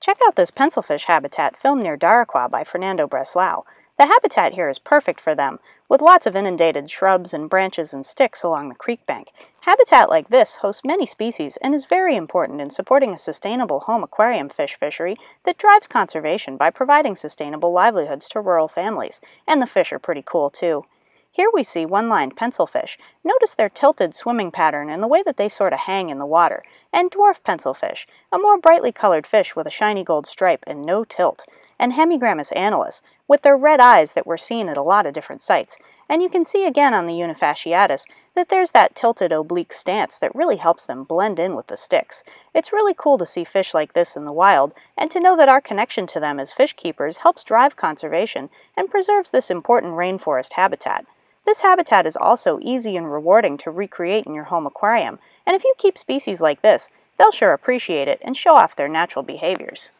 Check out this pencilfish habitat filmed near Daracua by Fernando Breslau. The habitat here is perfect for them, with lots of inundated shrubs and branches and sticks along the creek bank. Habitat like this hosts many species and is very important in supporting a sustainable home aquarium fish fishery that drives conservation by providing sustainable livelihoods to rural families. And the fish are pretty cool too. Here we see one-lined pencilfish. Notice their tilted swimming pattern and the way that they sort of hang in the water. And dwarf pencilfish, a more brightly colored fish with a shiny gold stripe and no tilt. And Hemigrammus annulus, with their red eyes that were seen at a lot of different sites. And you can see again on the Unifasciatus that there's that tilted oblique stance that really helps them blend in with the sticks. It's really cool to see fish like this in the wild, and to know that our connection to them as fish keepers helps drive conservation and preserves this important rainforest habitat. This habitat is also easy and rewarding to recreate in your home aquarium, and if you keep species like this, they'll sure appreciate it and show off their natural behaviors.